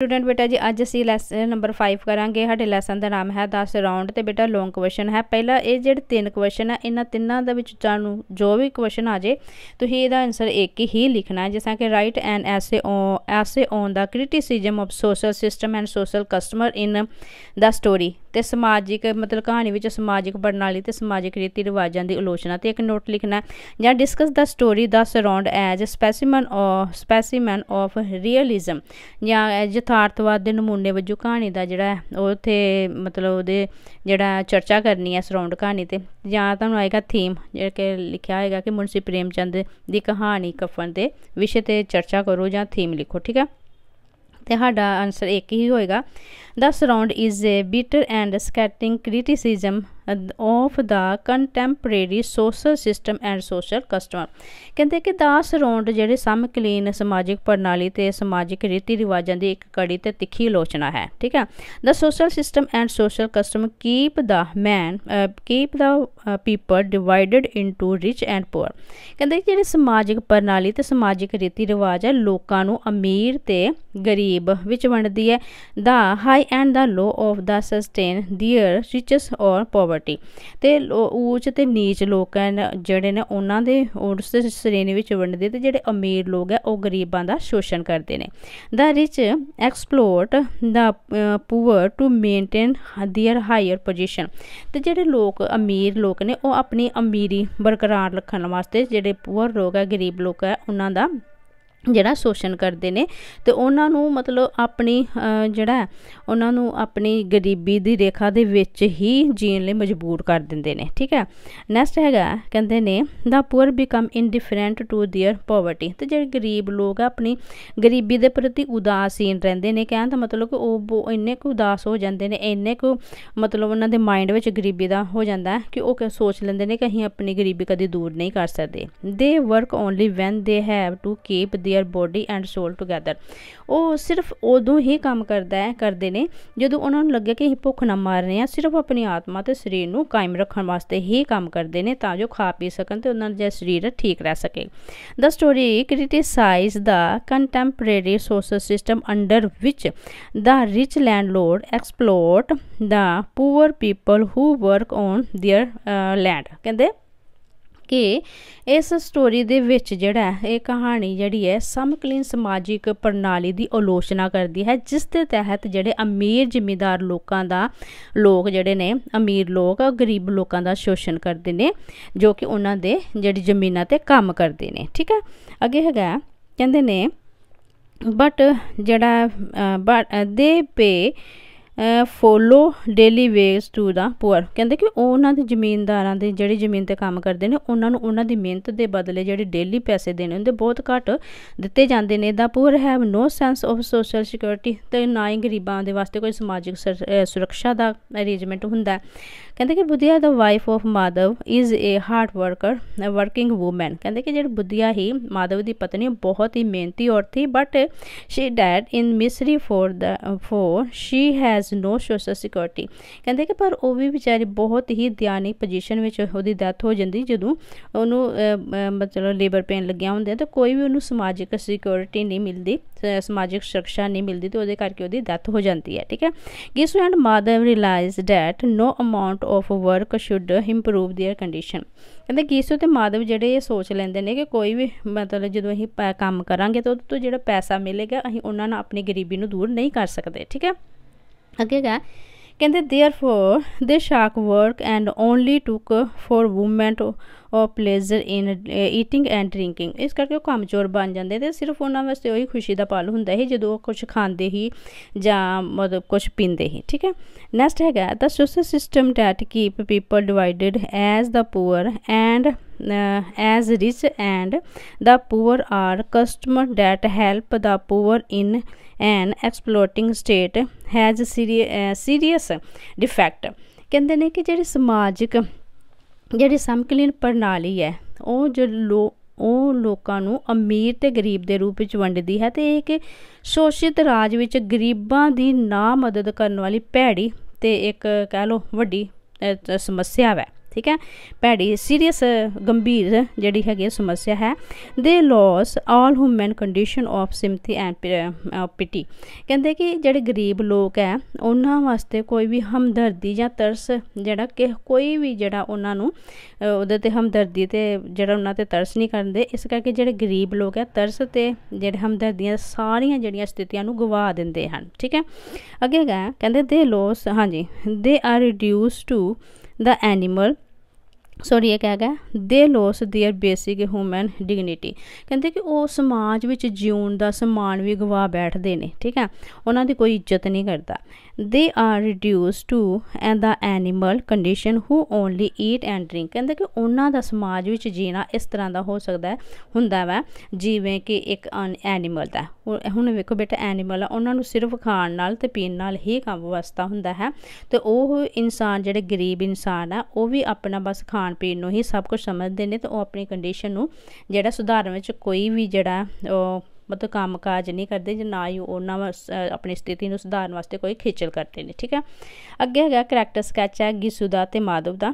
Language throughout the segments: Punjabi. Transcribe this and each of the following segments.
ਸਟੂਡੈਂਟ ਬੇਟਾ ਜੀ, ਅੱਜ ਅਸੀਂ ਲੈਸਨ ਨੰਬਰ 5 ਕਰਾਂਗੇ। ਸਾਡੇ ਲੈਸਨ ਦਾ ਨਾਮ ਹੈ 10 ਰਾਉਂਡ ਤੇ ਬੇਟਾ ਲੌਂਗ ਕੁਐਸਚਨ ਹੈ। ਪਹਿਲਾ ਇਹ ਜਿਹੜੇ ਤਿੰਨ ਕੁਐਸਚਨ ਹੈ ਇਹਨਾਂ ਤਿੰਨਾਂ ਦੇ ਵਿੱਚ ਤੁਹਾਨੂੰ ਜੋ ਵੀ ਕੁਐਸਚਨ ਆ ਜੇ, ਤੁਸੀਂ ਇਹਦਾ ਆਨਸਰ ਇੱਕ ਹੀ ਲਿਖਣਾ ਹੈ। ਜਿਸ ਤਰ੍ਹਾਂ ਕਿ right an essay essay on the criticism of social system and social customs in the story ਤੇ ਸਮਾਜਿਕ, ਮਤਲਬ ਕਹਾਣੀ ਵਿੱਚ ਸਮਾਜਿਕ ਪ੍ਰਣਾਲੀ ਤੇ ਸਮਾਜਿਕ ਰੀਤੀ ਰਿਵਾਜਾਂ ਦੀ ਆਲੋਚਨਾ ਤੇ ਇੱਕ ਨੋਟ ਲਿਖਣਾ ਜਾਂ discuss the story the Shroud as specimen of specimen of realism ਜਾਂ ਯਥਾਰਥਵਾਦ ਦੇ ਨਮੂਨੇ ਵਜੋਂ ਕਹਾਣੀ ਦਾ ਜਿਹੜਾ ਉਹ ਉੱਥੇ ਮਤਲਬ ਉਹਦੇ ਜਿਹੜਾ ਚਰਚਾ ਕਰਨੀ ਹੈ ਸਰਾਊਂਡ ਕਹਾਣੀ ਤੇ, ਜਾਂ ਤੁਹਾਨੂੰ ਆਏਗਾ ਥੀਮ ਜਿਹੜਾ ਕਿ ਲਿਖਿਆ ਹੋਏਗਾ ਕਿ ਮੁਨਸੀ ਪ੍ਰੇਮ ਚੰਦ ਦੀ ਕਹਾਣੀ ਕਫਨ ਦੇ ਵਿਸ਼ੇ ਤੇ ਚਰਚਾ ਕਰੋ ਜਾਂ ਥੀਮ ਲਿਖੋ, ਠੀਕ ਹੈ? ਤੇ ਸਾਡਾ ਆਨਸਰ ਇੱਕ ਹੀ ਹੋਏਗਾ the Shroud is a bitter and scathing criticism of the contemporary social system and social customs ਕਹਿੰਦੇ ਕਿ ਦਾ ਸਰੌਂਡ ਜਿਹੜੇ ਸਮਕਲੀਨ ਸਮਾਜਿਕ ਪ੍ਰਣਾਲੀ ਤੇ ਸਮਾਜਿਕ ਰੀਤੀ ਰਿਵਾਜਾਂ ਦੀ ਇੱਕ ਕੜੀ ਤੇ ਤਿੱਖੀ ਆਲੋਚਨਾ ਹੈ ਠੀਕ ਹੈ the social system and social custom keep the man keep the people divided into rich and poor ਕਹਿੰਦੇ ਜਿਹੜੇ ਸਮਾਜਿਕ ਪ੍ਰਣਾਲੀ ਤੇ ਸਮਾਜਿਕ ਰੀਤੀ ਰਿਵਾਜ ਹੈ ਲੋਕਾਂ ਨੂੰ ਅਮੀਰ ਤੇ ਗਰੀਬ ਵਿੱਚ ਵੰਡਦੀ ਹੈ the high and the low of the sustain dear riches or power poverty ਤੇ ਉੱਚ ਤੇ ਨੀਚ ਲੋਕ ਜਿਹੜੇ ਨੇ, ਉਹਨਾਂ ਦੇ ਉਸ ਸ਼੍ਰੇਣੀ ਵਿੱਚ ਵੰਡਦੇ ਤੇ ਜਿਹੜੇ ਅਮੀਰ ਲੋਕ ਹੈ ਉਹ ਗਰੀਬਾਂ ਦਾ ਸ਼ੋਸ਼ਣ ਕਰਦੇ ਨੇ। The rich exploit the poor to maintain their higher position ਤੇ ਜਿਹੜੇ ਲੋਕ, ਅਮੀਰ ਲੋਕ ਨੇ, ਉਹ ਆਪਣੀ ਅਮੀਰੀ ਬਰਕਰਾਰ ਰੱਖਣ ਵਾਸਤੇ ਜਿਹੜੇ ਪੂਅਰ ਲੋਕ ਹੈ ਗਰੀਬ ਲੋਕ ਹੈ ਉਹਨਾਂ ਦਾ ਜਿਹੜਾ ਸ਼ੋਸ਼ਣ ਕਰਦੇ ਨੇ ਤੇ ਉਹਨਾਂ ਨੂੰ ਮਤਲਬ ਆਪਣੀ ਜਿਹੜਾ ਉਹਨਾਂ ਨੂੰ ਆਪਣੀ ਗਰੀਬੀ ਦੀ ਰੇਖਾ ਦੇ ਵਿੱਚ ਹੀ ਜੀਣ ਲਈ ਮਜਬੂਰ ਕਰ ਦਿੰਦੇ ਨੇ ਠੀਕ ਹੈ ਨੈਕਸਟ ਹੈਗਾ ਕਹਿੰਦੇ ਨੇ the poor become indifferent to their poverty ਤੇ ਜਿਹੜੇ ਗਰੀਬ ਲੋਕ ਆ ਆਪਣੀ ਗਰੀਬੀ ਦੇ ਪ੍ਰਤੀ ਉਦਾਸੀਨ ਰਹਿੰਦੇ ਨੇ ਕਹਿਣ ਦਾ ਮਤਲਬ ਕਿ ਉਹ ਇੰਨੇ ਕੁ ਉਦਾਸ ਹੋ ਜਾਂਦੇ ਨੇ ਇੰਨੇ ਕੁ ਮਤਲਬ ਉਹਨਾਂ ਦੇ ਮਾਈਂਡ ਵਿੱਚ ਗਰੀਬੀ ਦਾ ਹੋ ਜਾਂਦਾ ਕਿ ਉਹ ਸੋਚ ਲੈਂਦੇ ਨੇ ਕਿ ਅਸੀਂ ਆਪਣੀ ਗਰੀਬੀ ਕਦੇ ਦੂਰ ਨਹੀਂ ਕਰ ਸਕਦੇ they work only when they have to keep their body and soul together ਉਹ ਸਿਰਫ ਉਦੋਂ ਹੀ ਕੰਮ ਕਰਦਾ ਹੈ ਕਰਦੇ ਨੇ ਜਦੋਂ ਉਹਨਾਂ ਨੂੰ ਲੱਗੇ ਕਿ ਅਸੀਂ ਭੁੱਖ ਨਾ ਮਾਰ ਰਹੇ ਹਾਂ ਸਿਰਫ ਆਪਣੀ ਆਤਮਾ ਤੇ ਸਰੀਰ ਨੂੰ ਕਾਇਮ ਰੱਖਣ ਵਾਸਤੇ ਹੀ ਕੰਮ ਕਰਦੇ ਨੇ ਤਾਂ ਜੋ ਖਾ ਪੀ ਸਕਣ ਤੇ ਉਹਨਾਂ ਦਾ ਸਰੀਰ ਠੀਕ ਰਹਿ ਸਕੇ the story criticize the contemporary social system under which the rich landlord exploit the poor people who work on their land ਕਹਿੰਦੇ ਕਿ ਇਸ ਸਟੋਰੀ ਦੇ ਵਿੱਚ ਜਿਹੜਾ ਇਹ ਕਹਾਣੀ ਜਿਹੜੀ ਹੈ, ਸਮਕਲੀਨ ਸਮਾਜਿਕ ਪ੍ਰਣਾਲੀ ਦੀ ਆਲੋਚਨਾ ਕਰਦੀ ਹੈ, ਜਿਸ ਦੇ ਤਹਿਤ ਜਿਹੜੇ ਅਮੀਰ ਜ਼ਿਮੀਦਾਰ ਲੋਕਾਂ ਦਾ ਲੋਕ ਜਿਹੜੇ ਨੇ, ਅਮੀਰ ਲੋਕ, ਗਰੀਬ ਲੋਕਾਂ ਦਾ ਸ਼ੋਸ਼ਣ ਕਰਦੇ ਨੇ, ਜੋ ਕਿ ਉਹਨਾਂ ਦੇ ਜਿਹੜੀ ਜ਼ਮੀਨਾਂ ਤੇ ਕੰਮ ਕਰਦੇ ਨੇ, ਠੀਕ ਹੈ? ਅੱਗੇ ਹੈਗਾ ਕਹਿੰਦੇ ਨੇ ਬਟ ਜਿਹੜਾ but they pay follow daily wage to the poor ਕਹਿੰਦੇ ਕਿ ਉਹਨਾਂ ਦੇ ਜ਼ਮੀਨਦਾਰਾਂ ਦੇ ਜਿਹੜੀ ਜ਼ਮੀਨ ਤੇ ਕੰਮ ਕਰਦੇ ਨੇ, ਉਹਨਾਂ ਨੂੰ ਉਹਨਾਂ ਦੀ ਮਿਹਨਤ ਦੇ ਬਦਲੇ ਜਿਹੜੇ ਡੇਲੀ ਪੈਸੇ ਦੇਣੇ ਹੁੰਦੇ, ਬਹੁਤ ਘੱਟ ਦਿੱਤੇ ਜਾਂਦੇ ਨੇ। The poor have no sense of social security ਤੇ ਨਾ ਹੀ ਗਰੀਬਾਂ ਦੇ ਵਾਸਤੇ ਕੋਈ ਸਮਾਜਿਕ ਸੁਰੱਖਿਆ ਦਾ ਅਰੇਂਜਮੈਂਟ ਹੁੰਦਾ ਕਹਿੰਦੇ ਕਿ Budhiya the wife of Madhav is a hard worker working woman ਕਹਿੰਦੇ ਕਿ ਜਿਹੜੀ ਬੁੱਧੀਆ ਹੀ ਮਾਧਵ ਦੀ ਪਤਨੀ ਬਹੁਤ ਹੀ ਮਿਹਨਤੀ ਔਰਤ ਸੀ but she died in misery for the for she has no social security ਕਹਿੰਦੇ ਕਿ ਪਰ ਉਹ ਵੀ ਵਿਚਾਰੀ ਬਹੁਤ ਹੀ ਦਿਆਨੀ ਪੋਜੀਸ਼ਨ ਵਿੱਚ ਉਹਦੀ ਡੈਥ ਹੋ ਜਾਂਦੀ ਜਦੋਂ ਉਹਨੂੰ ਮਤਲਬ ਲੇਬਰ ਪੇਨ ਲੱਗਿਆ ਹੁੰਦੇ ਤਾਂ ਕੋਈ ਵੀ ਉਹਨੂੰ ਸਮਾਜਿਕ ਸਿਕਿਉਰਿਟੀ ਨਹੀਂ ਮਿਲਦੀ ਸਮਾਜਿਕ ਸੁਰੱਖਿਆ ਨਹੀਂ ਮਿਲਦੀ ਤੇ ਉਹਦੇ ਕਰਕੇ ਉਹਦੀ ਡੈਥ ਹੋ ਜਾਂਦੀ ਹੈ ਠੀਕ ਹੈ Ghisu and Madhav realize that no amount of work should improve their condition ਕਹਿੰਦੇ ਗੀਸੂ ਤੇ ਮਾਧਵ ਜਿਹੜੇ ਇਹ ਸੋਚ ਲੈਂਦੇ ਨੇ ਕਿ ਕੋਈ ਵੀ ਮਤਲਬ ਜਦੋਂ ਅਸੀਂ ਕੰਮ ਕਰਾਂਗੇ ਤਾਂ ਉਹਦੇ ਤੋਂ ਜਿਹੜਾ ਪੈਸਾ ਮਿਲੇਗਾ ਅਸੀਂ ਉਹਨਾਂ ਨਾਲ ਆਪਣੀ ਗਰੀਬੀ ਨੂੰ ਦੂਰ ਨਹੀਂ ਕਰ ਸਕਦੇ ਠੀਕ ਹੈ ਅੱਗੇ ਅੱਗੇਗਾ ਕਹਿੰਦੇ therefore the shock work and only took for women or pleasure in eating and drinking ਇਸ ਕਰਕੇ ਉਹ ਕਮਜ਼ੋਰ ਬਣ ਜਾਂਦੇ ਤੇ ਸਿਰਫ ਉਹਨਾਂ ਵਾਸਤੇ ਉਹੀ ਖੁਸ਼ੀ ਦਾ ਪਲ ਹੁੰਦਾ ਹੈ ਜਦੋਂ ਉਹ ਕੁਝ ਖਾਂਦੇ ਹੀ ਜਾਂ ਮਤਲਬ ਕੁਝ ਪੀਂਦੇ ਹੀ, ਠੀਕ ਹੈ? ਨੈਕਸਟ ਹੈਗਾ the social system that keep people divided as the poor and as rich and the poor are customs that help the poor in an exploiting state has serious defect eh, ਕਹਿੰਦੇ ਨੇ ਕਿ ਜਿਹੜੀ ਸਮਾਜਿਕ, ਜਿਹੜੀ ਸਮਕਲੀਨ ਪ੍ਰਣਾਲੀ ਹੈ, ਉਹ ਜੋ ਲੋ, ਉਹ ਲੋਕਾਂ ਨੂੰ ਅਮੀਰ ਤੇ ਗਰੀਬ ਦੇ ਰੂਪ ਵਿੱਚ ਵੰਡਦੀ ਹੈ ਤੇ ਕਿ ਸ਼ੋਸ਼ਿਤ ਰਾਜ ਵਿੱਚ ਗਰੀਬਾਂ ਦੀ ਨਾ ਮਦਦ ਕਰਨ ਵਾਲੀ ਭੈੜੀ ਤੇ ਇੱਕ ਕਹਿ ਲੋ ਵੱਡੀ ਸਮੱਸਿਆ ਹੈ। ਠੀਕ ਹੈ? ਭੈੜੀ ਸੀਰੀਅਸ ਗੰਭੀਰ ਜਿਹੜੀ ਹੈਗੀ ਸਮੱਸਿਆ ਹੈ। They lose all human condition of sympathy and pity ਕਹਿੰਦੇ ਕਿ ਜਿਹੜੇ ਗਰੀਬ ਲੋਕ ਹੈ, ਉਹਨਾਂ ਵਾਸਤੇ ਕੋਈ ਵੀ ਹਮਦਰਦੀ ਜਾਂ ਤਰਸ ਜਿਹੜਾ ਕਿ ਕੋਈ ਵੀ ਜਿਹੜਾ ਉਹਨਾਂ ਨੂੰ ਉਹਦੇ ਤੇ ਹਮਦਰਦੀ ਤੇ ਜਿਹੜਾ ਉਹਨਾਂ ਤੇ ਤਰਸ ਨਹੀਂ ਕਰਦੇ ਇਸ ਕਰਕੇ ਜਿਹੜੇ ਗਰੀਬ ਲੋਕ ਹੈ, ਤਰਸ ਤੇ ਜਿਹੜੇ ਹਮਦਰਦੀਆਂ ਸਾਰੀਆਂ ਜਿਹੜੀਆਂ ਸਥਿਤੀਆਂ ਨੂੰ ਗਵਾ ਦਿੰਦੇ ਹਨ। ਠੀਕ ਹੈ? ਅੱਗੇ ਹੈਗਾ ਕਹਿੰਦੇ ਦੇ ਲੋਸ ਹਾਂਜੀ they are reduce to the animal sorry ਇਹ ਕਹਿ ਗਿਆ they lose their basic human dignity ਕਹਿੰਦੇ ਕਿ ਉਹ ਸਮਾਜ ਵਿੱਚ ਜਿਉਣ ਦਾ ਸਮਾਨ ਵੀ ਗਵਾ ਬੈਠਦੇ ਨੇ ਠੀਕ ਹੈ ਉਹਨਾਂ ਦੀ ਕੋਈ ਇੱਜ਼ਤ ਨਹੀਂ ਕਰਦਾ they are reduce to and the animal condition who only eat and drink ਕਹਿੰਦੇ ਕਿ ਉਹਨਾਂ ਦਾ ਸਮਾਜ ਵਿੱਚ ਜੀਣਾ ਇਸ ਤਰ੍ਹਾਂ ਦਾ ਹੋ ਸਕਦਾ ਹੈ ਹੁੰਦਾ ਵਾ ਜਿਵੇਂ ਕਿ ਇੱਕ ਐਨੀਮਲ ਦਾ ਹੁਣ ਵੇਖੋ ਬੇਟਾ ਐਨੀਮਲ ਆ ਉਹਨਾਂ ਨੂੰ ਸਿਰਫ ਖਾਣ ਨਾਲ ਤੇ ਪੀਣ ਨਾਲ ਹੀ ਕੰਮ ਵਸਤਾ ਹੁੰਦਾ ਹੈ ਤੇ ਉਹ ਇਨਸਾਨ ਜਿਹੜੇ ਗਰੀਬ ਇਨਸਾਨ ਆ ਉਹ ਵੀ ਆਪਣਾ ਬਸ ਖਾਣ ਖਾਣ ਪੀਣ ਨੂੰ ਹੀ ਸਭ ਕੁਝ ਸਮਝਦੇ ਨੇ ਤੇ ਉਹ ਆਪਣੀ ਕੰਡੀਸ਼ਨ ਨੂੰ ਜਿਹੜਾ ਸੁਧਾਰਨ ਵਿੱਚ ਕੋਈ ਵੀ ਜਿਹੜਾ ਉਹ ਮਤਲਬ ਕੰਮ ਕਾਜ ਨਹੀਂ ਕਰਦੇ ਜੇ ਨਾ ਹੀ ਉਹਨਾਂ ਆਪਣੀ ਸਥਿਤੀ ਨੂੰ ਸੁਧਾਰਨ ਵਾਸਤੇ ਕੋਈ ਖੇਚਲ ਕਰਦੇ ਨੇ, ਠੀਕ ਹੈ? ਅੱਗੇ ਹੈਗਾ ਕਰੈਕਟਰ ਸਕੈਚ ਹੈ ਗਿਸੂ ਦਾ ਤੇ ਮਾਧਵ ਦਾ।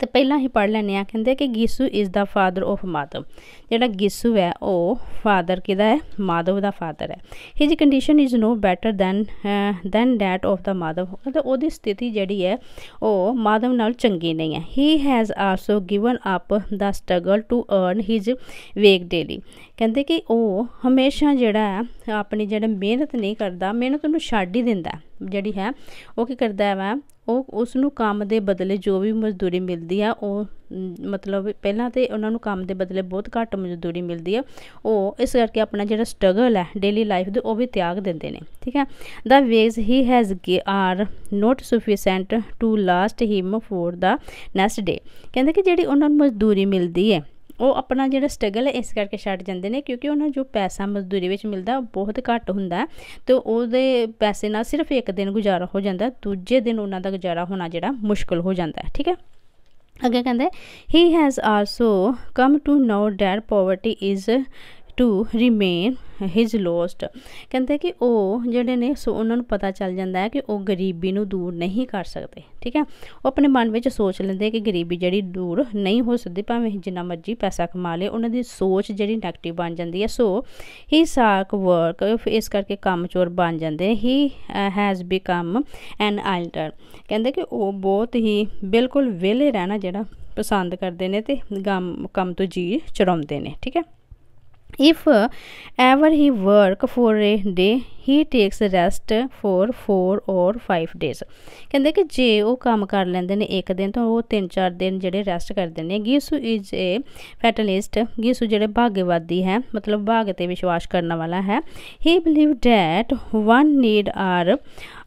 ਤੇ ਪਹਿਲਾਂ ਹੀ ਪੜ ਲੈਣੇ ਆ ਕਹਿੰਦੇ ਕਿ Ghisu is the father of Madhav. ਜਿਹੜਾ ਗੀਸੂ ਹੈ, ਉਹ ਫਾਦਰ ਕਿਹਦਾ ਹੈ? ਮਾਧਵ ਦਾ ਫਾਦਰ ਹੈ। His condition is no better than than that of the Madhav. ਮਤਲਬ ਉਹਦੀ ਸਥਿਤੀ ਜਿਹੜੀ ਹੈ, ਉਹ ਮਾਧਵ ਨਾਲ ਚੰਗੀ ਨਹੀਂ ਹੈ। He has also given up the struggle to earn his wage daily ਕਹਿੰਦੇ ਕਿ ਉਹ ਹਮੇਸ਼ਾ ਜਿਹੜਾ ਹੈ, ਆਪਣੀ ਜਿਹੜਾ ਮਿਹਨਤ ਨਹੀਂ ਕਰਦਾ, ਮਿਹਨਤ ਨੂੰ ਛੱਡ ਹੀ ਦਿੰਦਾ ਜਿਹੜੀ ਹੈ, ਉਹ ਕੀ ਕਰਦਾ ਹੈ ਉਹ ਉਸ ਨੂੰ ਕੰਮ ਦੇ ਬਦਲੇ ਜੋ ਵੀ ਮਜ਼ਦੂਰੀ ਮਿਲਦੀ ਆ, ਉਹ ਮਤਲਬ ਪਹਿਲਾਂ ਤੇ ਉਹਨਾਂ ਨੂੰ ਕੰਮ ਦੇ ਬਦਲੇ ਬਹੁਤ ਘੱਟ ਮਜ਼ਦੂਰੀ ਮਿਲਦੀ ਆ, ਉਹ ਇਸ ਕਰਕੇ ਆਪਣਾ ਜਿਹੜਾ ਸਟਰਗਲ ਹੈ ਡੇਲੀ ਲਾਈਫ ਦੇ ਉਹ ਵੀ ਤਿਆਗ ਦਿੰਦੇ ਨੇ, ਠੀਕ ਹੈ? The wages he has are not sufficient to last him for the next day ਕਹਿੰਦੇ ਕਿ ਜਿਹੜੀ ਉਹਨਾਂ ਨੂੰ ਮਜ਼ਦੂਰੀ ਮਿਲਦੀ ਹੈ ਉਹ ਆਪਣਾ ਜਿਹੜਾ ਸਟਰਗਲ ਹੈ, ਇਸ ਕਰਕੇ ਛੱਡ ਜਾਂਦੇ ਨੇ ਕਿਉਂਕਿ ਉਹਨਾਂ ਜੋ ਪੈਸਾ ਮਜ਼ਦੂਰੀ ਵਿੱਚ ਮਿਲਦਾ, ਉਹ ਬਹੁਤ ਘੱਟ ਹੁੰਦਾ ਤੇ ਉਹਦੇ ਪੈਸੇ ਨਾਲ ਸਿਰਫ ਇੱਕ ਦਿਨ ਗੁਜ਼ਾਰਾ ਹੋ ਜਾਂਦਾ ਦੂਜੇ ਦਿਨ ਉਹਨਾਂ ਦਾ ਗੁਜ਼ਾਰਾ ਹੋਣਾ ਜਿਹੜਾ ਮੁਸ਼ਕਲ ਹੋ ਜਾਂਦਾ ਹੈ, ਠੀਕ ਹੈ? ਅੱਗੇ ਕਹਿੰਦੇ he has also come to know that poverty is to remain his lot ਕਹਿੰਦੇ ਕਿ ਉਹ ਜਿਹੜੇ ਨੇ, ਸੋ ਉਹਨਾਂ ਨੂੰ ਪਤਾ ਚੱਲ ਜਾਂਦਾ ਹੈ ਕਿ ਉਹ ਗਰੀਬੀ ਨੂੰ ਦੂਰ ਨਹੀਂ ਕਰ ਸਕਦੇ, ਠੀਕ ਹੈ? ਉਹ ਆਪਣੇ ਮਨ ਵਿੱਚ ਸੋਚ ਲੈਂਦੇ ਕਿ ਗਰੀਬੀ ਜਿਹੜੀ ਦੂਰ ਨਹੀਂ ਹੋ ਸਕਦੀ, ਭਾਵੇਂ ਜਿੰਨਾ ਮਰਜ਼ੀ ਪੈਸਾ ਕਮਾ ਲੇ ਉਹਨਾਂ ਦੀ ਸੋਚ ਜਿਹੜੀ ਨੈਗੇਟਿਵ ਬਣ ਜਾਂਦੀ ਹੈ। ਸੋ ਹੀ ਸਾਕ ਵਰਕ ਇਸ ਕਰਕੇ ਕੰਮ ਚੋਰ ਬਣ ਜਾਂਦੇ ਹੀ ਹੈਜ਼ ਬਿਕਮ ਐਨ ਆਈਲਟਰ ਕਹਿੰਦੇ ਕਿ ਉਹ ਬਹੁਤ ਹੀ ਬਿਲਕੁਲ ਵਿਹਲੇ ਰਹਿਣਾ ਜਿਹੜਾ ਪਸੰਦ ਕਰਦੇ ਨੇ ਤੇ ਕੰਮ ਤੋਂ ਜੀ ਚੜਾਉਂਦੇ ਨੇ, ਠੀਕ ਹੈ? If ever he work for a day, he takes rest for 4 or 5 days. ਕਹਿੰਦੇ ਕਿ ਜੇ ਉਹ ਕੰਮ ਕਰ ਲੈਂਦੇ ਨੇ ਇੱਕ ਦਿਨ, ਤਾਂ ਉਹ 3-4 ਦਿਨ ਜਿਹੜੇ ਰੈਸਟ ਕਰਦੇ ਨੇ। ਗੀਸੂ ਇਜ਼ ਏ ਫੈਟਲਿਸਟ ਗੀਸੂ ਜਿਹੜੇ ਭਾਗਯਵਾਦੀ ਹੈ, ਮਤਲਬ ਭਾਗ ਤੇ ਵਿਸ਼ਵਾਸ ਕਰਨ ਵਾਲਾ ਹੈ। He believe that one need are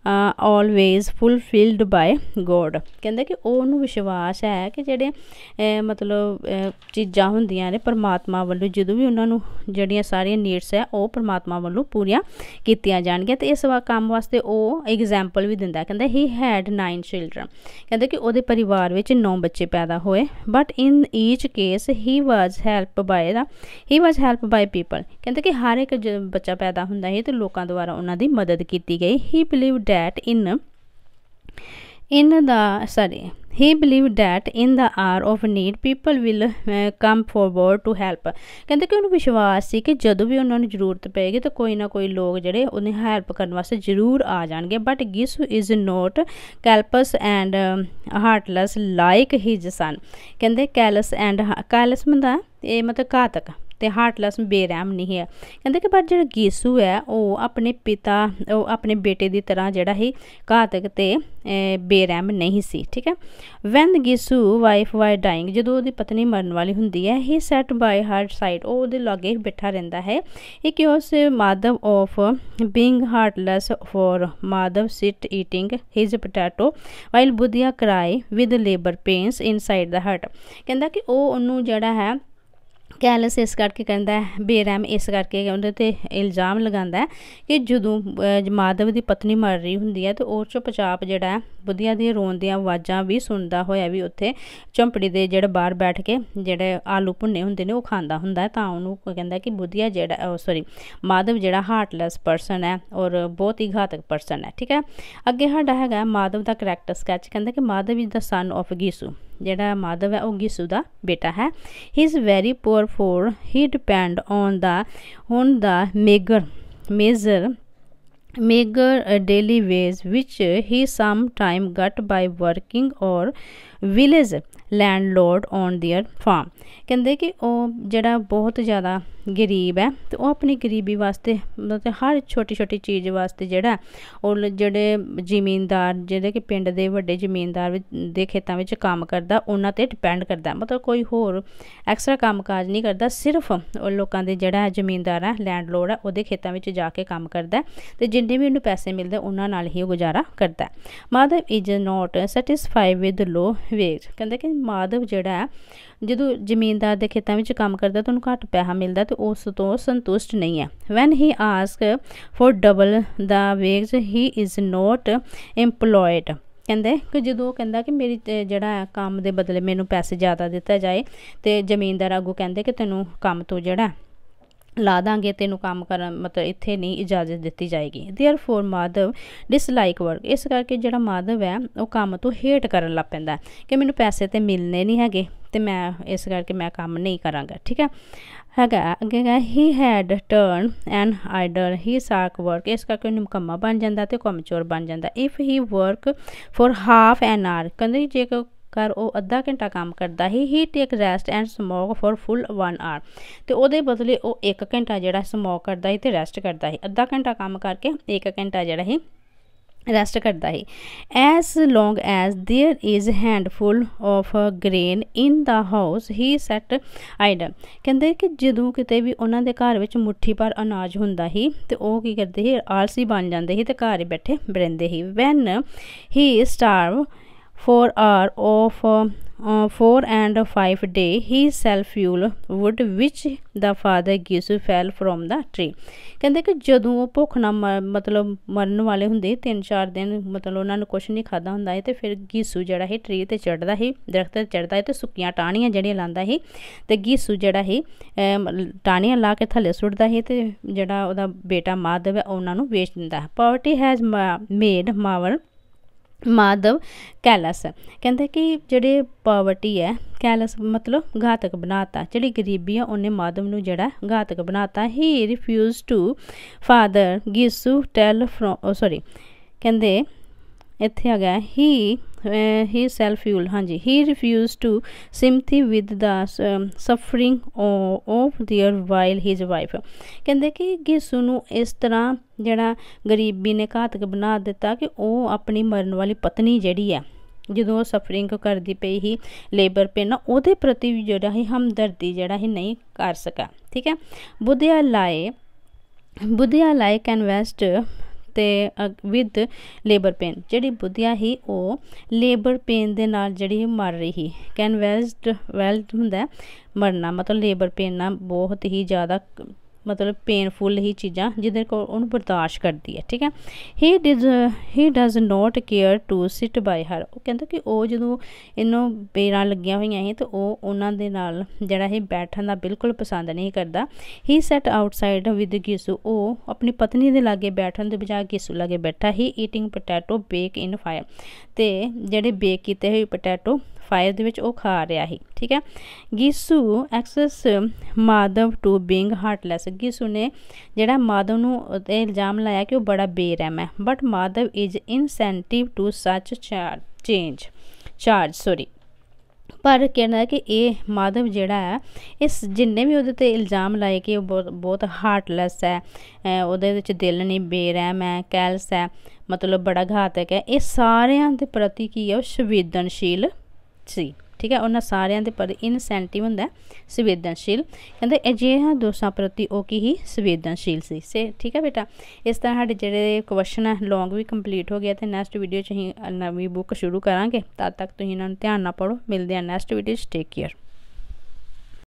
always fulfilled by God ਕਹਿੰਦੇ ਕਿ ਉਹ ਉਹਨੂੰ ਵਿਸ਼ਵਾਸ ਹੈ ਕਿ ਜਿਹੜੇ ਮਤਲਬ ਚੀਜ਼ਾਂ ਹੁੰਦੀਆਂ ਨੇ ਪਰਮਾਤਮਾ ਵੱਲੋਂ, ਜਦੋਂ ਵੀ ਉਹਨਾਂ ਨੂੰ ਜਿਹੜੀਆਂ ਸਾਰੀਆਂ ਨੀਡਸ ਹੈ, ਉਹ ਪਰਮਾਤਮਾ ਵੱਲੋਂ ਪੂਰੀਆਂ ਕੀਤੀਆਂ ਜਾਣਗੀਆਂ। ਤੇ ਇਸ ਕੰਮ ਵਾਸਤੇ ਉਹ ਐਗਜ਼ਾਮਪਲ ਵੀ ਦਿੰਦਾ ਕਹਿੰਦਾ ਹੀ ਹੈਡ 9 ਚਿਲਡਰਨ ਕਹਿੰਦੇ ਕਿ ਉਹਦੇ ਪਰਿਵਾਰ ਵਿੱਚ 9 ਬੱਚੇ ਪੈਦਾ ਹੋਏ। But in each case he was help by the he was help by people ਕਹਿੰਦੇ ਕਿ ਹਰ ਇੱਕ ਬੱਚਾ ਪੈਦਾ ਹੁੰਦਾ ਹੈ ਤੇ ਲੋਕਾਂ ਦੁਆਰਾ ਉਹਨਾਂ ਦੀ ਮਦਦ ਕੀਤੀ ਗਈ। ਹੀ ਬਿਲੀਵਡ that in in the sorry he believed that in the hour of need people will uh, come forward to help. ਕਹਿੰਦੇ ਕਿ ਉਹਨੂੰ ਵਿਸ਼ਵਾਸ ਸੀ ਕਿ ਜਦੋਂ ਵੀ ਉਹਨਾਂ ਨੂੰ ਜ਼ਰੂਰਤ ਪਏਗੀ ਤਾਂ ਕੋਈ ਨਾ ਕੋਈ ਲੋਕ ਜਿਹੜੇ ਉਹਨੇ ਹੈਲਪ ਕਰਨ ਵਾਸਤੇ ਜ਼ਰੂਰ ਆ ਜਾਣਗੇ। But Ghisu is not callous and heartless like his son ਕਹਿੰਦੇ ਕੈਲਸ ਐਂਡ ਕੈਲਸ ਮਤਲਬ ਇਹ ਮਤਲਬ ਘਾਤਕ। ਤੇ ਹਾਰਟਲੈਸ ਬੇਰਹਿਮ ਨਹੀਂ ਹੈ। ਕਹਿੰਦੇ ਕਿ ਪਰ ਜਿਹੜਾ ਗੀਸੂ ਹੈ, ਉਹ ਆਪਣੇ ਪਿਤਾ, ਉਹ ਆਪਣੇ ਬੇਟੇ ਦੀ ਤਰ੍ਹਾਂ ਜਿਹੜਾ ਹੀ ਘਾਤਕ ਤੇ ਬੇਰਹਿਮ ਨਹੀਂ ਸੀ, ਠੀਕ ਹੈ? When Gisu wife why dying ਜਦੋਂ ਉਹਦੀ ਪਤਨੀ ਮਰਨ ਵਾਲੀ ਹੁੰਦੀ ਹੈ ਹੀ ਸੈਟ ਬਾਈ ਹਰ ਸਾਈਡ ਉਹ ਉਹਦੇ ਲਾਗੇ ਬੈਠਾ ਰਹਿੰਦਾ ਹੈ। ਇਹ ਕਿ accuses Madhav of being heartless for Madhav sit eating his potato while Budhiya cry with labour pains inside the heart ਕਹਿੰਦਾ ਕਿ ਉਹ ਉਹਨੂੰ ਜਿਹੜਾ ਹੈ ਕੈਲਸ ਇਸ ਕਰਕੇ ਕਹਿੰਦਾ ਬੇਰਹਿਮ ਇਸ ਕਰਕੇ ਉਹਦੇ ਤੇ ਇਲਜ਼ਾਮ ਲਗਾਉਂਦਾ ਕਿ ਜਦੋਂ ਮਾਧਵ ਦੀ ਪਤਨੀ ਮਰ ਰਹੀ ਹੁੰਦੀ ਹੈ ਤੇ ਉਹ ਚੁੱਪਚਾਪ ਜਿਹੜਾ ਬੁੱਧੀਆਂ ਦੀਆਂ ਰੋਣ ਦੀਆਂ ਆਵਾਜ਼ਾਂ ਵੀ ਸੁਣਦਾ ਹੋਇਆ ਵੀ ਉੱਥੇ ਚੰਪੜੀ ਦੇ ਜਿਹੜੇ ਬਾਹਰ ਬੈਠ ਕੇ ਜਿਹੜੇ ਆਲੂ ਭੁੰਨੇ ਹੁੰਦੇ ਨੇ ਉਹ ਖਾਂਦਾ ਹੁੰਦਾ ਤਾਂ ਉਹਨੂੰ ਕਹਿੰਦਾ ਕਿ ਬੁੱਧੀਆ ਜਿਹੜਾ ਸੌਰੀ ਮਾਧਵ ਜਿਹੜਾ ਹਾਰਟਲੈਸ ਪਰਸਨ ਹੈ ਔਰ ਬਹੁਤ ਹੀ ਘਾਤਕ ਪਰਸਨ ਹੈ, ਠੀਕ ਹੈ? ਅੱਗੇ ਸਾਡਾ ਹੈਗਾ ਮਾਧਵ ਦਾ ਕਰੈਕਟਰ ਸਕੈਚ ਕਹਿੰਦਾ ਕਿ Madhav is the son of Ghisu. ਜਿਹੜਾ ਮਾਧਵ ਹੈ ਉਹ ਗਿਸੂ ਦਾ ਬੇਟਾ ਹੈ he is very poor for he depend on the on the meagre measure meager uh, daily wage which he sometime got by working or village landlord on their farm ਕਹਿੰਦੇ ਕਿ ਉਹ ਜਿਹੜਾ ਬਹੁਤ ਜ਼ਿਆਦਾ ਗਰੀਬ ਹੈ ਤੇ ਉਹ ਆਪਣੀ ਗਰੀਬੀ ਵਾਸਤੇ ਮਤਲਬ ਹਰ ਛੋਟੀ ਛੋਟੀ ਚੀਜ਼ ਵਾਸਤੇ ਜਿਹੜਾ ਉਹ ਜਿਹੜੇ ਜ਼ਿਮੀਂਦਾਰ ਜਿਹੜੇ ਕਿ ਪਿੰਡ ਦੇ ਵੱਡੇ ਜ਼ਿਮੀਂਦਾਰ ਦੇ ਖੇਤਾਂ ਵਿੱਚ ਕੰਮ ਕਰਦਾ ਉਹਨਾਂ ਤੇ ਡਿਪੈਂਡ ਕਰਦਾ ਮਤਲਬ ਕੋਈ ਹੋਰ ਐਕਸਟਰਾ ਕੰਮਕਾਜ ਨਹੀਂ ਕਰਦਾ ਸਿਰਫ ਉਹ ਲੋਕਾਂ ਦੇ ਜਿਹੜਾ ਜ਼ਿਮੀਂਦਾਰ ਹੈ ਲੈਂਡਲੋਰਡ ਹੈ ਉਹਦੇ ਖੇਤਾਂ ਵਿੱਚ ਜਾ ਕੇ ਕੰਮ ਕਰਦਾ ਤੇ ਜਿੰਨੇ ਵੀ ਉਹਨੂੰ ਪੈਸੇ ਮਿਲਦੇ ਉਹਨਾਂ ਨਾਲ ਹੀ ਉਹ ਗੁਜ਼ਾਰਾ ਕਰਦਾ Madhav is not satisfy with low wage ਕਹਿੰਦੇ ਕਿ ਮਾਧਵ ਜਿਹੜਾ ਹੈ, ਜਦੋਂ ਜ਼ਮੀਨਦਾਰ ਦੇ ਖੇਤਾਂ ਵਿੱਚ ਕੰਮ ਕਰਦਾ ਤਾਂ ਉਹਨੂੰ ਘੱਟ ਪੈਸਾ ਮਿਲਦਾ ਤੇ ਉਸ ਤੋਂ ਸੰਤੁਸ਼ਟ ਨਹੀਂ ਹੈ। When he ask for double the wage he is not EMPLOYED ਕਹਿੰਦੇ ਕਿ ਜਦੋਂ ਉਹ ਕਹਿੰਦਾ ਕਿ ਮੇਰੀ ਜਿਹੜਾ ਕੰਮ ਦੇ ਬਦਲੇ ਮੈਨੂੰ ਪੈਸੇ ਜ਼ਿਆਦਾ ਦਿੱਤਾ ਜਾਏ ਤੇ ਜ਼ਮੀਨਦਾਰ ਆਗੂ ਕਹਿੰਦੇ ਕਿ ਤੈਨੂੰ ਕੰਮ ਤੋਂ ਜਿਹੜਾ ਲਾ ਦਾਂਗੇ, ਤੈਨੂੰ ਕੰਮ ਕਰਨ ਮਤਲਬ ਇੱਥੇ ਨਹੀਂ ਇਜਾਜ਼ਤ ਦਿੱਤੀ ਜਾਏਗੀ। देयरफॉर ਮਾਧਵ ਡਿਸਲਾਈਕ ਵਰਕ ਇਸ ਕਰਕੇ ਜਿਹੜਾ ਮਾਧਵ ਹੈ, ਉਹ ਕੰਮ ਤੋਂ ਹੇਟ ਕਰਨ ਲੱਗ ਪੈਂਦਾ ਕਿ ਮੈਨੂੰ ਪੈਸੇ ਤੇ ਮਿਲਨੇ ਨਹੀਂ ਹੈਗੇ ਤੇ ਮੈਂ ਇਸ ਕਰਕੇ ਮੈਂ ਕੰਮ ਨਹੀਂ ਕਰਾਂਗਾ, ਠੀਕ ਹੈ? ਹੈਗਾ, ਅੱਗੇ ਹੈ he had turn N ਆਈਡਰ he shirk work ਇਸ ਕਰਕੇ ਉਹ ਨਿਮਕਮਾ ਬਣ ਜਾਂਦਾ ਤੇ ਕਮਜ਼ੋਰ ਬਣ ਜਾਂਦਾ। If he work for half an hour ਕਹਿੰਦੇ ਜੇਕਰ ਕਰ ਉਹ ਅੱਧਾ ਘੰਟਾ ਕੰਮ ਕਰਦਾ he he take rest and smoke for full 1 hour ਤੇ ਉਹਦੇ ਬਦਲੇ ਉਹ 1 ਘੰਟਾ ਜਿਹੜਾ ਸਮੋਕ ਕਰਦਾ ਹੀ ਤੇ ਰੈਸਟ ਕਰਦਾ ਹੀ ਅੱਧਾ ਘੰਟਾ ਕੰਮ ਕਰਕੇ 1 ਘੰਟਾ ਜਿਹੜਾ ਹੀ ਰੈਸਟ ਕਰਦਾ ਹੈ as long as there is handful of grain in the house he sat idle ਕਹਿੰਦੇ ਕਿ ਜਦੋਂ ਕਿਤੇ ਵੀ ਉਹਨਾਂ ਦੇ ਘਰ ਵਿੱਚ ਮੁਠੀ ਪਰ ਅਨਾਜ ਹੁੰਦਾ ਹੀ ਤੇ ਉਹ ਕੀ ਕਰਦੇ ਸੀ? ਆਲਸੀ ਬਣ ਜਾਂਦੇ ਸੀ ਤੇ ਘਰ ਹੀ ਬੈਠੇ ਬਰੰਦੇ ਸੀ। When he starve 4 hour of uh, 4 and 5 day he self fuel wood which the father gives fell from the tree. ਕਹਿੰਦੇ ਕਿ ਜਦੋਂ ਉਹ ਭੁੱਖ ਨਾਲ ਮਤਲਬ ਮਰਨ ਵਾਲੇ ਹੁੰਦੇ ਤਿੰਨ ਚਾਰ ਦਿਨ ਮਤਲਬ ਉਹਨਾਂ ਨੂੰ ਕੁਝ ਨਹੀਂ ਖਾਦਾ ਹੁੰਦਾ ਹੈ ਤੇ ਫਿਰ ਗੀਸੂ ਜਿਹੜਾ ਹੈ ਟਰੀ ਤੇ ਚੜਦਾ ਹੈ ਦਰਖਤ ਤੇ ਚੜਦਾ ਹੈ ਤੇ ਸੁੱਕੀਆਂ ਟਾਹਣੀਆਂ ਜਿਹੜੀਆਂ ਲਾਂਦਾ ਹੈ ਤੇ ਗੀਸੂ ਜਿਹੜਾ ਹੈ ਟਾਹਣੀਆਂ ਲਾ ਕੇ ਥੱਲੇ ਸੁੱਟਦਾ ਹੈ ਤੇ ਜਿਹੜਾ ਉਹਦਾ ਬੇਟਾ ਮਾਧਵ ਹੈ ਉਹਨਾਂ ਨੂੰ ਵੇਚ ਦਿੰਦਾ ਹੈ। ਪਾਵਰਟੀ ਹੈਜ਼ ਮੇਡ ਮਾਵਲ ਮਾਧਵ ਕੈਲਸ। ਕਹਿੰਦੇ ਕਿ ਜਿਹੜੇ ਪਾਵਰਟੀ ਹੈ, ਕੈਲਸ ਮਤਲਬ ਘਾਤਕ ਬਣਾਤਾ। ਜਿਹੜੀ ਗਰੀਬੀ ਆ, ਉਹਨੇ ਮਾਧਵ ਨੂੰ ਜਿਹੜਾ ਘਾਤਕ ਬਣਾਤਾ। He refuse to father Ghisu tell from sorry ਕਹਿੰਦੇ ਇੱਥੇ ਆ ਗਿਆ। ਹੀ ਹੀ ਸੈਲਫ ਫਿਊਲ ਹਾਂਜੀ he refuse to sympathy with the suffering of their while his wife ਕਹਿੰਦੇ ਕਿ ਗਿਸੂ ਨੂੰ ਇਸ ਤਰ੍ਹਾਂ ਜਿਹੜਾ ਗਰੀਬੀ ਨੇ ਘਾਤਕ ਬਣਾ ਦਿੱਤਾ ਕਿ ਉਹ ਆਪਣੀ ਮਰਨ ਵਾਲੀ ਪਤਨੀ ਜਿਹੜੀ ਹੈ ਜਦੋਂ ਉਹ ਸਫਰਿੰਗ ਕਰਦੀ ਪਈ ਹੀ ਲੇਬਰ ਪੇਨ ਉਹਦੇ ਪ੍ਰਤੀ ਵੀ ਜਿਹੜਾ ਹੀ ਹਮਦਰਦੀ ਜਿਹੜਾ ਹੀ ਨਹੀਂ ਕਰ ਸਕਾ ਠੀਕ ਹੈ ਬੁੱਧਿਆ ਲਾਏ ਬੁੱਧਿਆ ਲਾਏ ਕੈਨਵੈਸਟ ਤੇ ਵਿਦ ਲੇਬਰ ਪੇਨ ਜਿਹੜੀ ਬੁੱਧੀਆ ਹੀ, ਉਹ ਲੇਬਰ ਪੇਨ ਦੇ ਨਾਲ ਜਿਹੜੀ ਮਰ ਰਹੀ ਕੈਨਵੈਸਡ ਵੈਲਡ ਹੁੰਦਾ ਮਰਨਾ। ਮਤਲਬ ਲੇਬਰ ਪੇਨ ਨਾਲ ਬਹੁਤ ਹੀ ਜ਼ਿਆਦਾ ਮਤਲਬ ਪੇਨਫੁਲ ਹੀ ਚੀਜ਼ਾਂ ਜਿਹਦੇ ਕੋਲ ਉਹਨੂੰ ਬਰਦਾਸ਼ਤ ਕਰਦੀ ਹੈ, ਠੀਕ ਹੈ? He does he does not care to sit by her ਉਹ ਕਹਿੰਦਾ ਕਿ ਉਹ ਜਦੋਂ ਇਹਨੂੰ ਪੇਰਾਂ ਲੱਗੀਆਂ ਹੋਈਆਂ ਸੀ ਤੇ ਉਹ ਉਹਨਾਂ ਦੇ ਨਾਲ ਜਿਹੜਾ ਇਹ ਬੈਠਣ ਦਾ ਬਿਲਕੁਲ ਪਸੰਦ ਨਹੀਂ ਕਰਦਾ। He sat outside with Ghisu ਉਹ ਆਪਣੀ ਪਤਨੀ ਦੇ ਲਾਗੇ ਬੈਠਣ ਦੇ ਬਜਾਏ ਗਿਸੂ ਲਾਗੇ ਬੈਠਾ। He eating potato bake in fire ਤੇ ਜਿਹੜੇ ਬੇਕ ਕੀਤੇ ਹੋਏ ਪੋਟੈਟੋ ਫਾਇਰ ਦੇ ਵਿੱਚ ਉਹ ਖਾ ਰਿਹਾ ਸੀ, ਠੀਕ ਹੈ? Ghisu accuses Madhav to being heartless Ghisu ਨੇ ਜਿਹੜਾ ਮਾਧਵ ਨੂੰ ਤੇ ਇਲਜ਼ਾਮ ਲਾਇਆ ਕਿ ਉਹ ਬੜਾ ਬੇਰਹਿਮ ਹੈ but Madhav is insensitive to such change charge sorry ਪਰ ਕਹਿਣਾ ਕਿ ਇਹ ਮਾਧਵ ਜਿਹੜਾ ਹੈ, ਇਸ ਜਿੰਨੇ ਵੀ ਉਹਦੇ ਤੇ ਇਲਜ਼ਾਮ ਲਾਏ ਕਿ ਉਹ ਬਹੁਤ ਬਹੁਤ ਹਾਰਟਲੈਸ ਹੈ ਉਹਦੇ ਵਿੱਚ ਦਿਲ ਨਹੀਂ, ਬੇਰਹਿਮ ਹੈ ਕੈਲਸ ਹੈ, ਮਤਲਬ ਬੜਾ ਘਾਤਕ ਹੈ, ਇਹ ਸਾਰਿਆਂ ਦੇ ਪ੍ਰਤੀ ਕੀ ਹੈ, ਉਹ ਸੰਵੇਦਨਸ਼ੀਲ ਸੀ। ਠੀਕ ਹੈ, ਉਹਨਾਂ ਸਾਰਿਆਂ ਦੇ ਪਰ ਇਨਸੈਂਟਿਵ ਹੁੰਦਾ ਸੰਵੇਦਨਸ਼ੀਲ। ਕਹਿੰਦੇ ਅਜਿਹਾ ਦੋਸਾਂ ਪ੍ਰਤੀ ਉਹ ਕੀ ਹੀ ਸੰਵੇਦਨਸ਼ੀਲ ਸੀ। ਸੇ, ਠੀਕ ਹੈ ਬੇਟਾ? ਇਸ ਤਰ੍ਹਾਂ ਸਾਡੇ ਜਿਹੜੇ ਕੁਐਸਚਨ ਹੈ ਲੌਂਗ ਵੀ ਕੰਪਲੀਟ ਹੋ ਗਿਆ ਤੇ ਨੈਕਸਟ ਵੀਡੀਓ 'ਚ ਅਸੀਂ ਨਵੀਂ ਬੁੱਕ ਸ਼ੁਰੂ ਕਰਾਂਗੇ। ਤਦ ਤੱਕ ਤੁਸੀਂ ਇਹਨਾਂ ਨੂੰ ਧਿਆਨ ਨਾਲ ਪੜ੍ਹੋ। ਮਿਲਦੇ ਹਾਂ ਨੈਕਸਟ ਵੀਡੀਓ 'ਚ। Take care